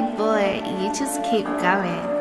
Boy, you just keep going.